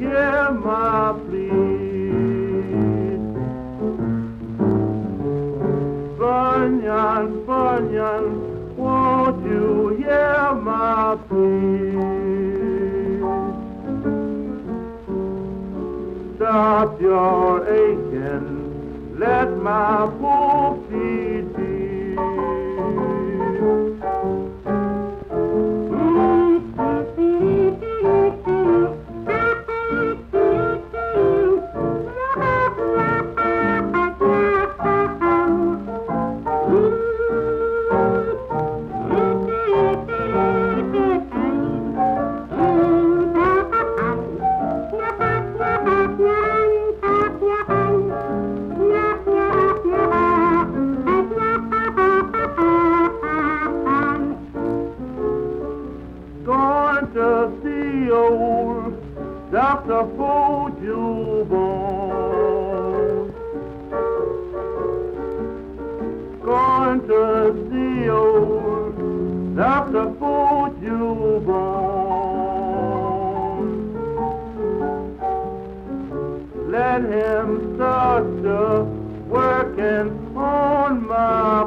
hear my plea? Bunyan, Bunyan, won't you hear my plea? Stop your aching, let my poor Him start to working on my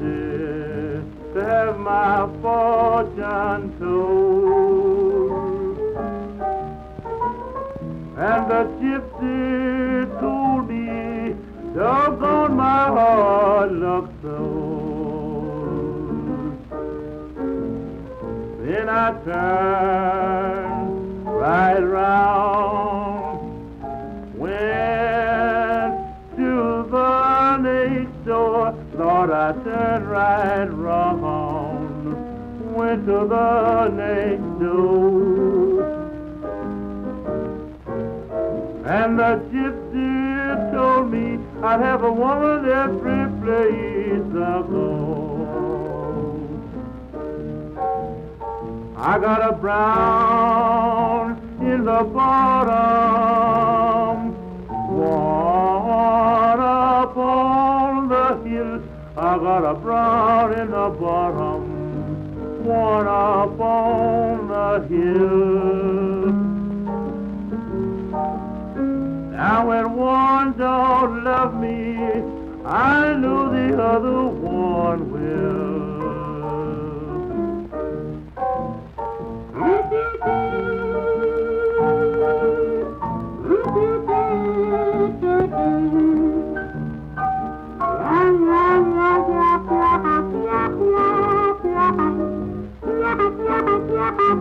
gypsy to have my fortune told. And the gypsy told me, doggone my heart looks so. Then I turned I turned right round, went to the next door. And the gypsy told me I'd have a woman every place I go. I got a brown in the bottom, got a brown in the bottom, one up on the hill. Now when one don't love me, I know the other one will. I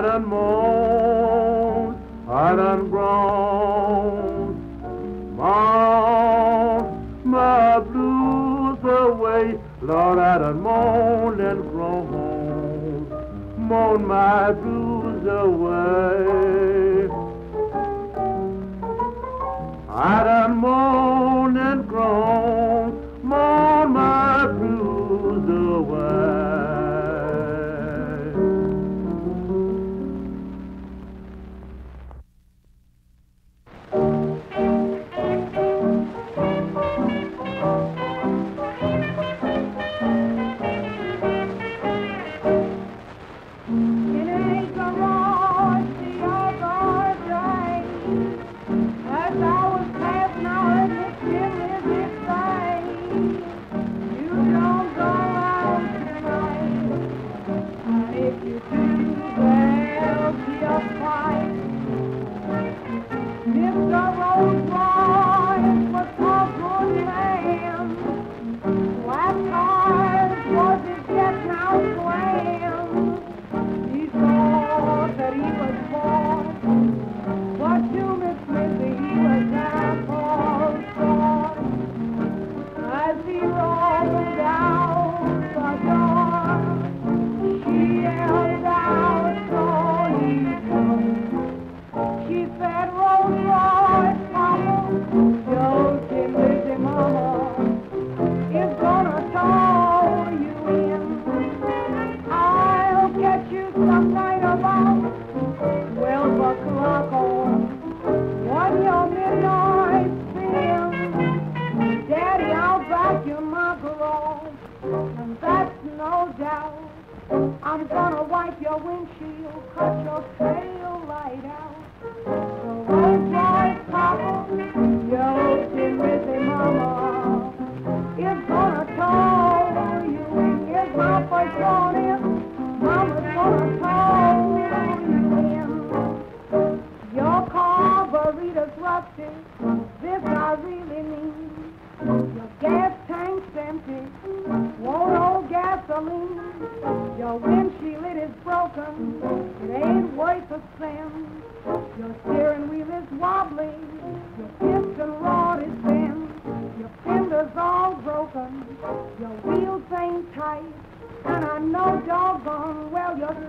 done moaned, I groaned, moaned my blues away. Lord, I done moaned and groaned moan my blues away. I done moan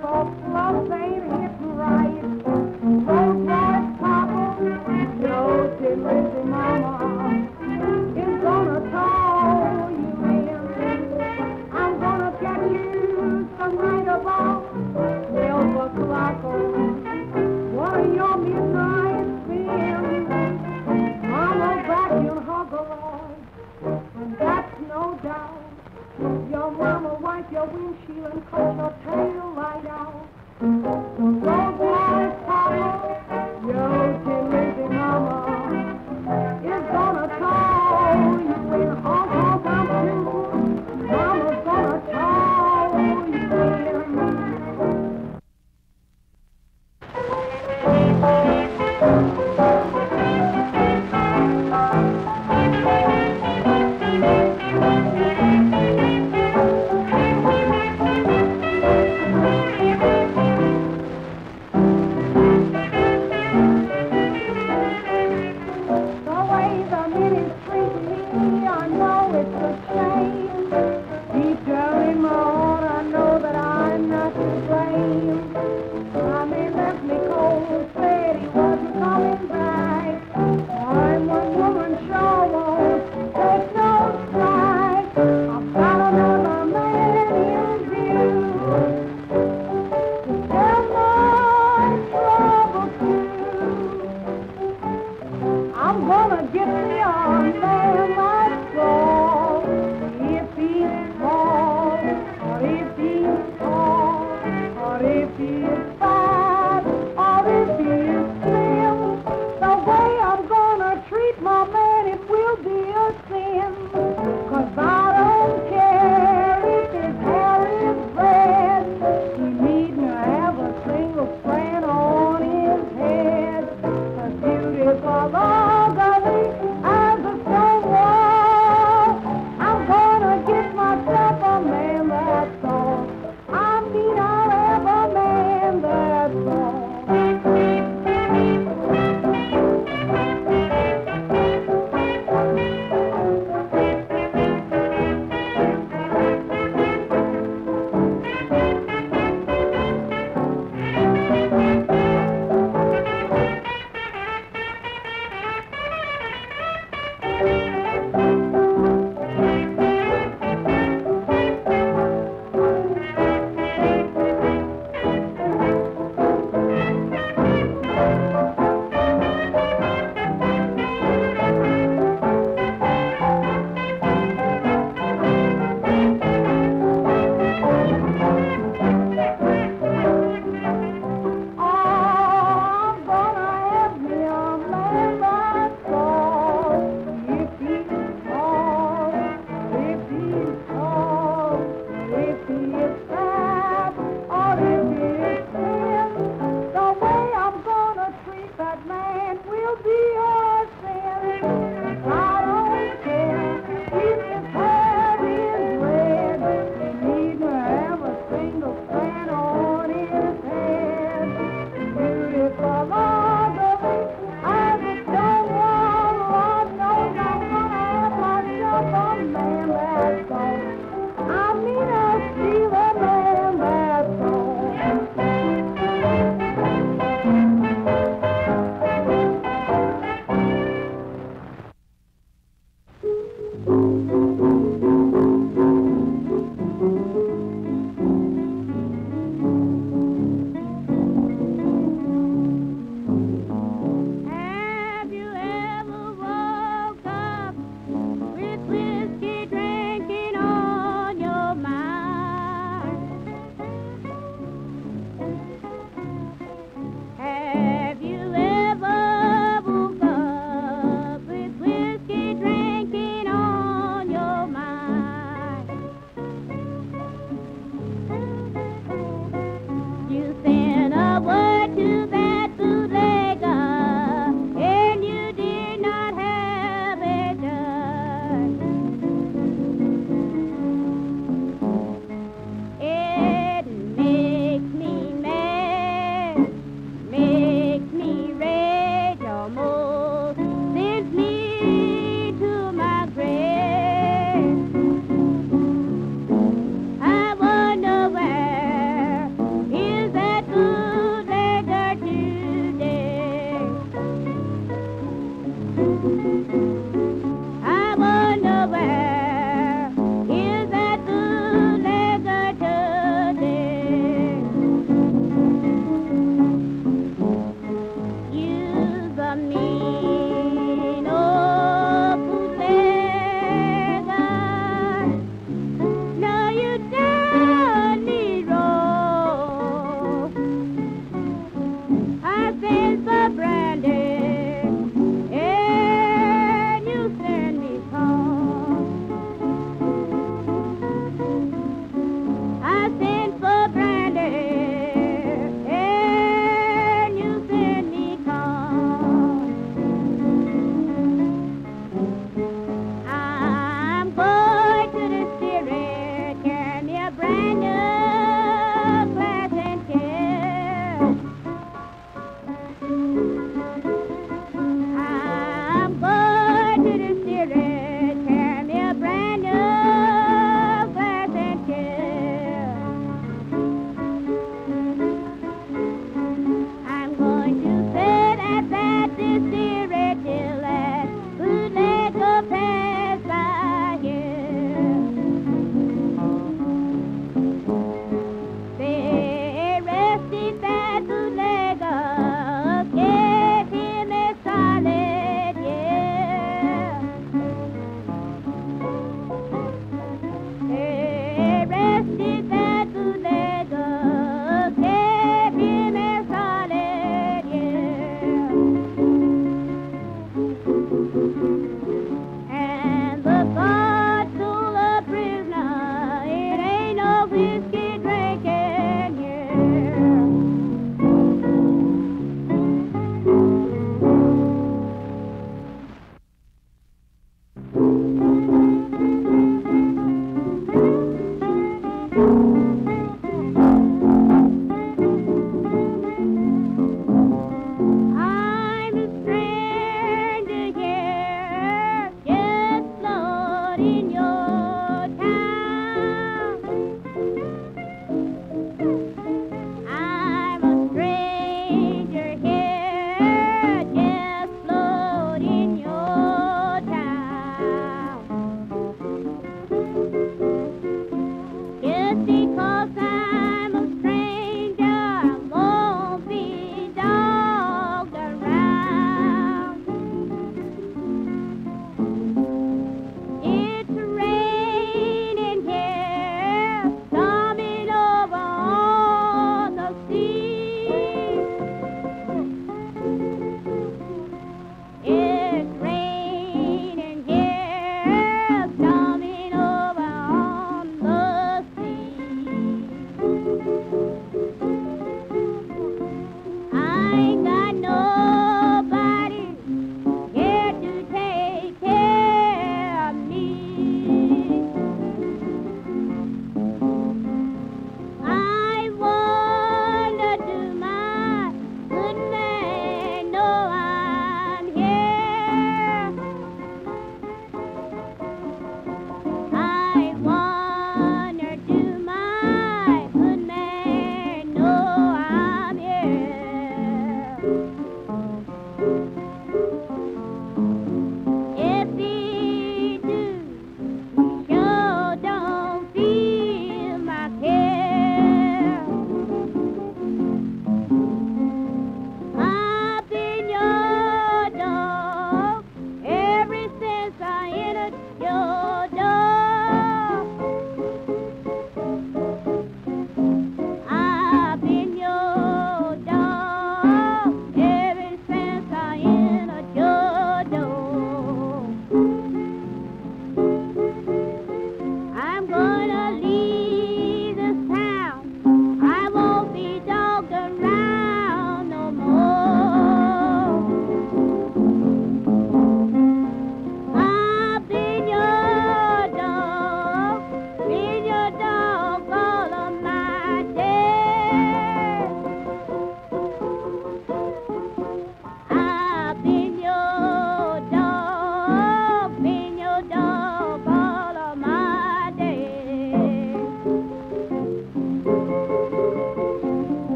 so close, ain't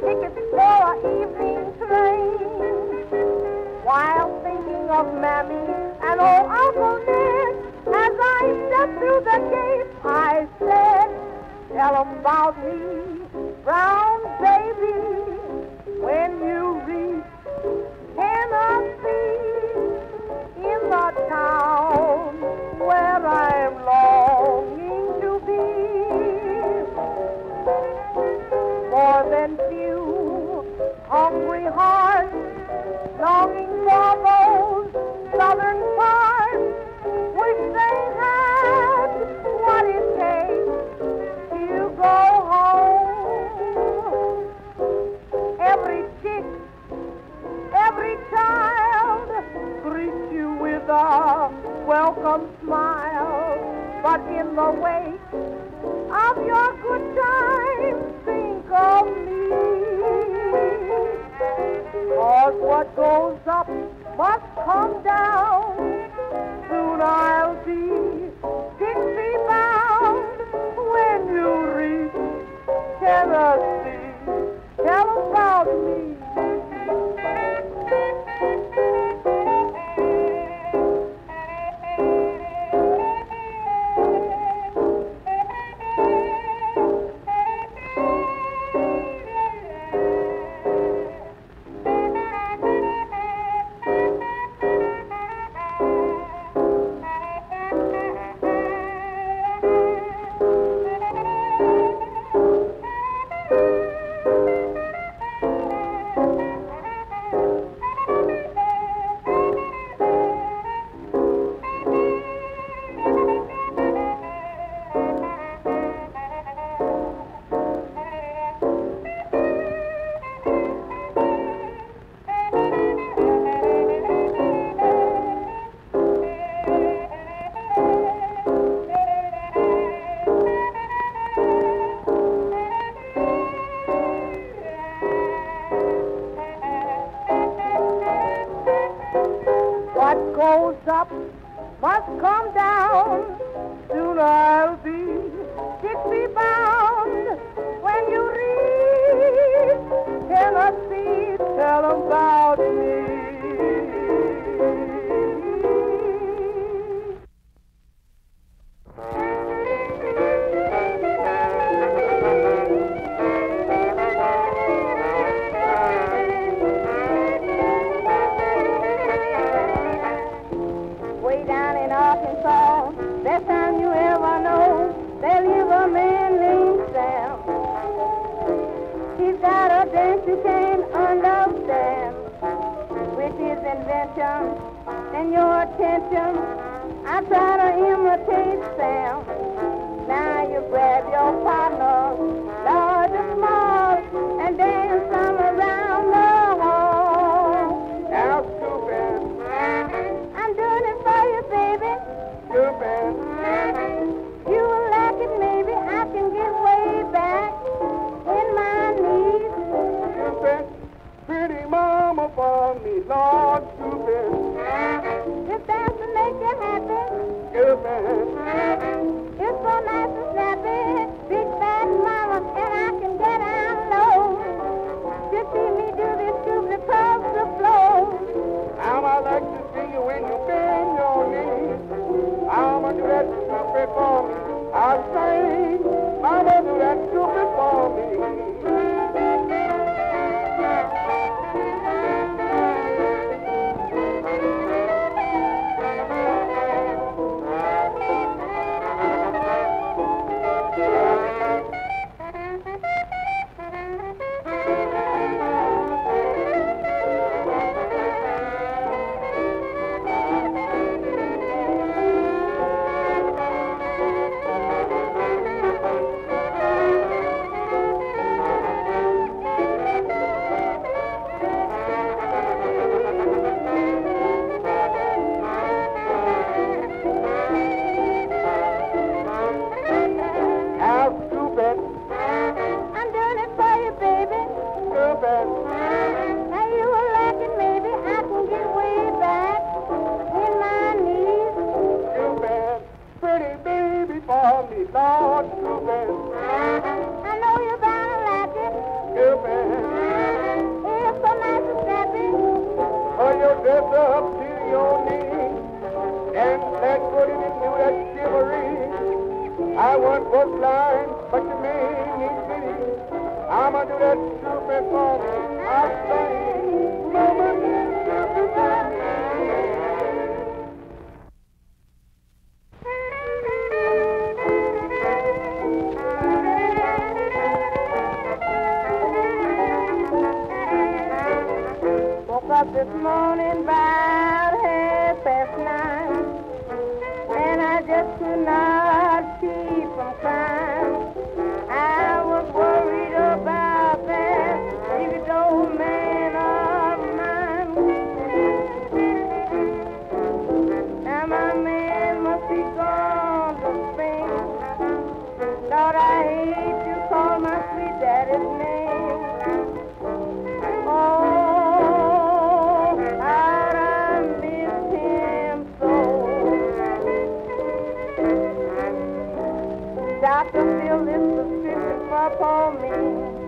tickets for an evening train. While thinking of Mammy and old Uncle Ned, as I stepped through the gate, I said, Tell 'em about me, brown what goes up must come down. Soon I'll What goes up must come down. Soon I'll be Dixie bound. When you reach Tennessee, tell 'em about invention and your attention, I try to imitate Sam. Now you grab your partner, large or small, and dance some around the hall. Now, stupid, I'm doing it for you, baby. stupid, You will like it, maybe. I can get way back in my knees. stupid. Pretty mama for me, Lord, up to your knees and let put it into that chivalry. I want both lines, but you may need me. I'ma do that stupid song. I'll. homem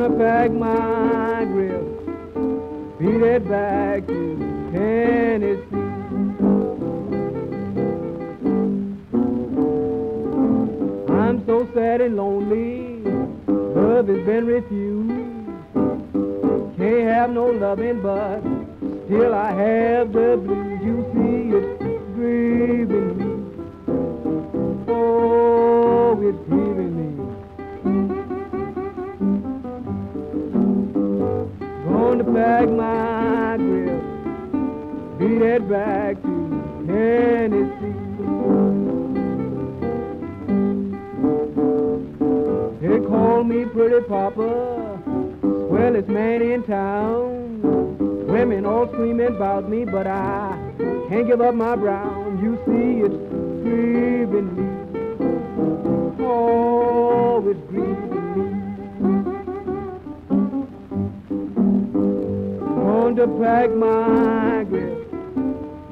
Gonna pack my grip, beat it back to Tennessee. I'm so sad and lonely. Love has been refused. Can't have no loving, but still I have the blues. You see, it's grieving me. Oh, Pack my grip, beat it back to Tennessee. They call me pretty papa, swellest man in town. Women all screaming about me, but I can't give up my brown. You see, it's grieving To pack my grip,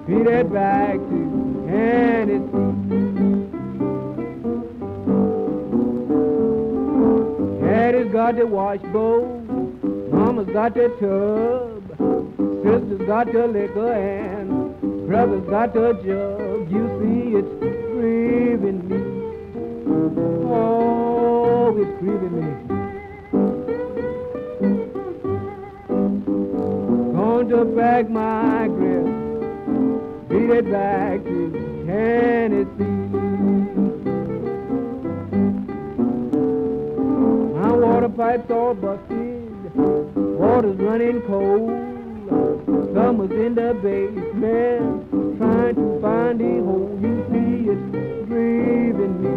beat it back to Tennessee. Daddy's got the washbowl, Mama's got the tub. Sister's got the liquor and Brother's got the jug. You see, it's grieving me. Oh, it's grieving me. Going to pack my grip, beat it back to Tennessee. My water pipes all busted, water's running cold. Someone's in the basement trying to find a hole. You see, it's grieving me.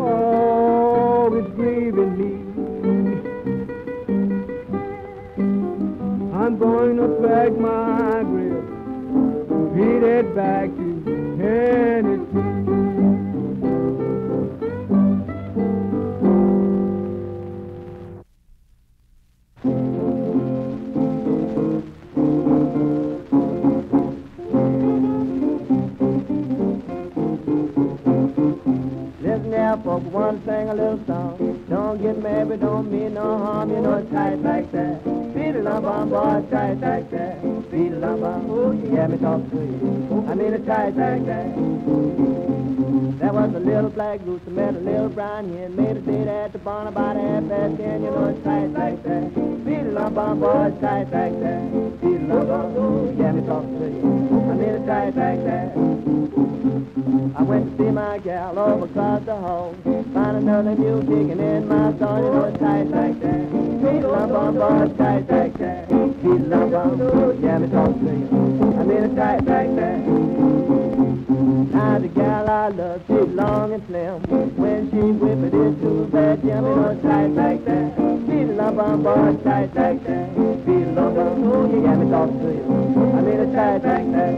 Oh, it's grieving me. I'm going to pack my grip, beat it back to Tennessee. It on boy, tight like that. It up on, ooh, you me talk to you. I mean it's tight like that. There was a little black rooster met a little brown hen. Made a date at the barn about half past ten. You know it's tight like that. Beat it up on boy, tight like that. Beat it up on, hear me talk to you. I mean it's tight like that. I went to see my gal over across the hall. Find another new digging in my soul. You know it's tight like that. Beat lump on boy, tight like that. Beat lump on, oh, yeah, me talk to you. I mean it's tight like that. Now the gal I love, she's long and slim. When she whip it, it's too bad, me know it's tight like that. Beat lump on boy, tight like that. Beat lump on, ooh, you got me talk to you. I mean it's tight like that.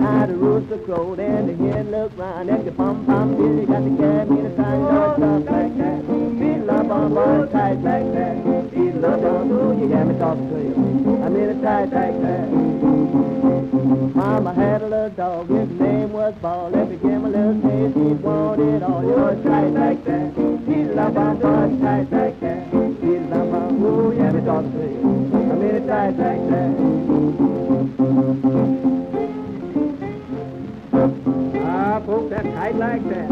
Now the rooster crowed and the hen looked round the pum pum Billy got the cat me the no stuff like that. Lump on boy, tight like that. Beat lump on, ooh, you got me talking to you. I mean it's tight like that. Mama had a little dog, his name was Ball. If you give him a little taste, he'd want it all. You know it's tight like that. Beat lump on boy, tight like that. Beat lump on, ooh, yeah, me talking to you. I mean it's tight like that. Ah, folks, that's tight like. That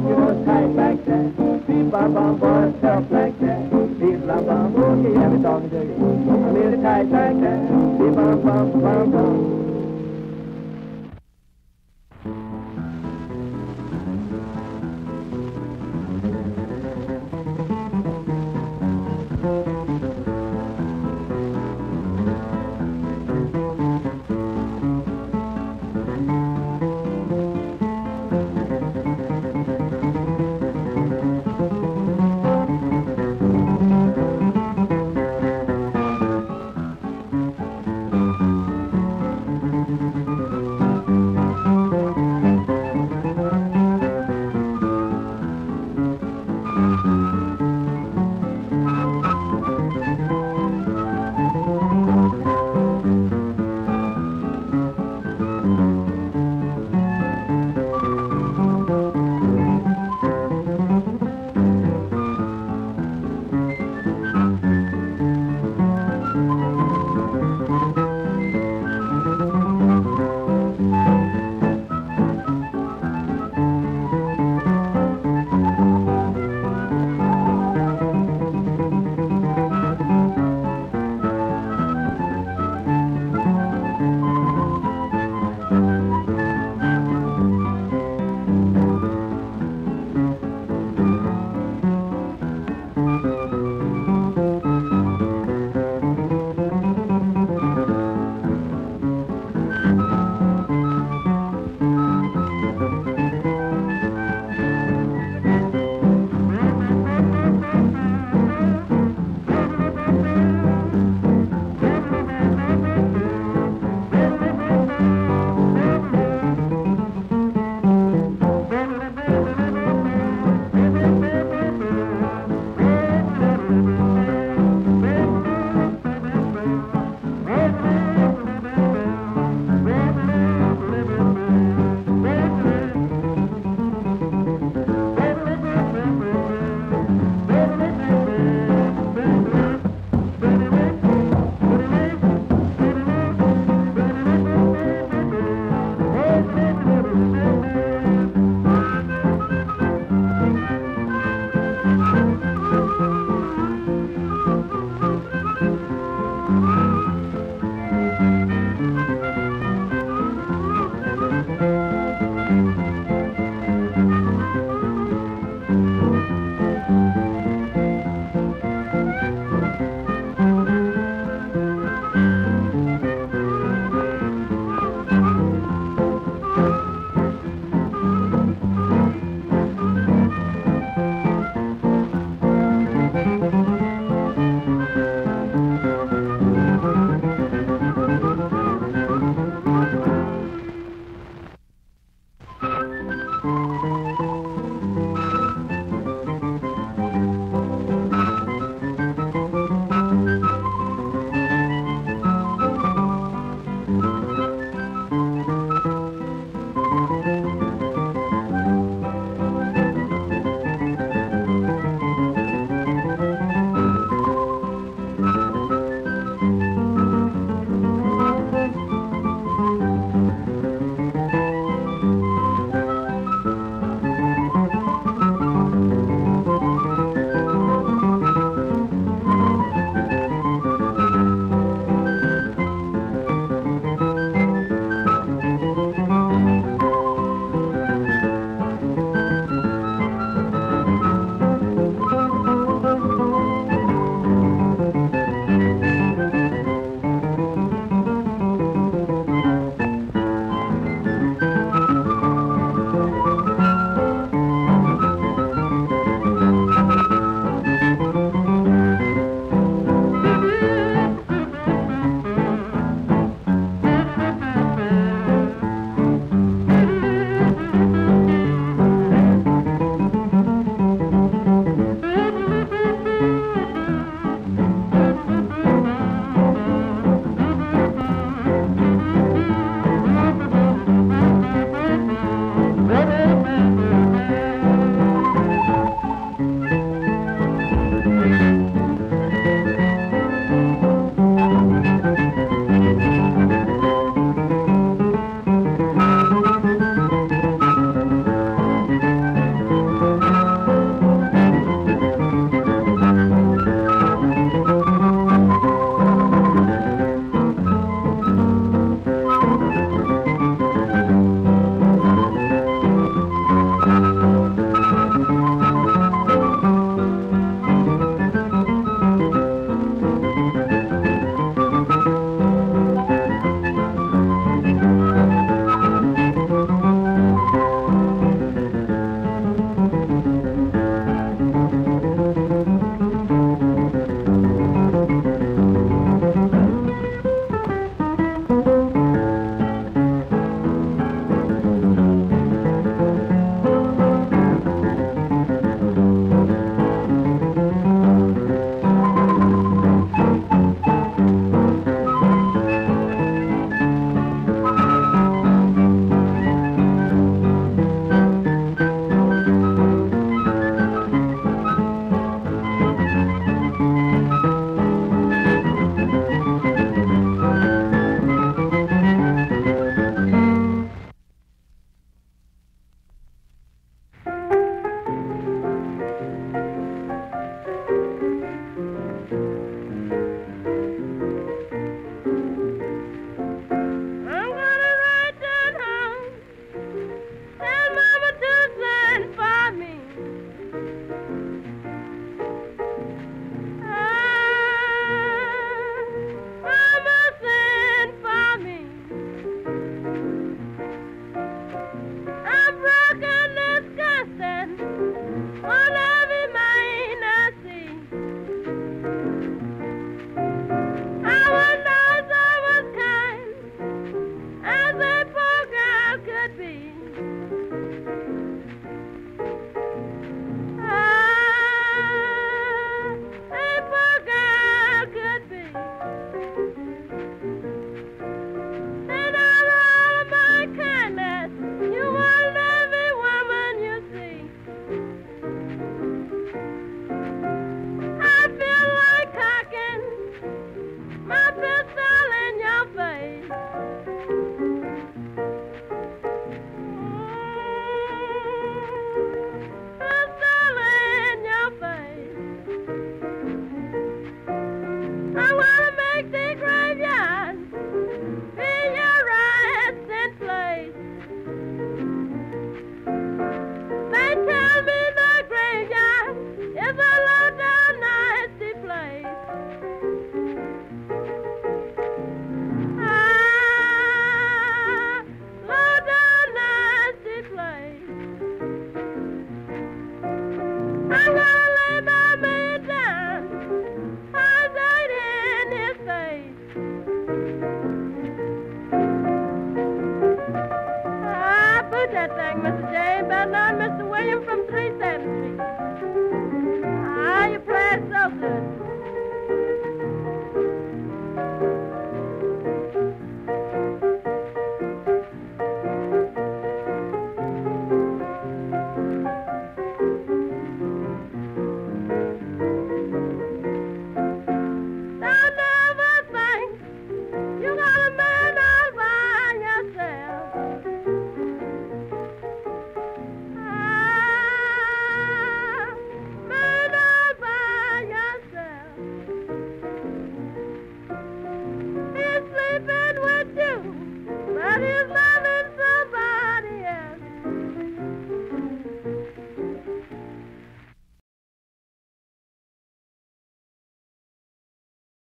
broke it off. You know, tight like that. Beep, bum, bum, boy, tough like that. Beep, bum, bum, okay, me talking to you. I mean, it's tight like that. Beep, bum, bum, bum.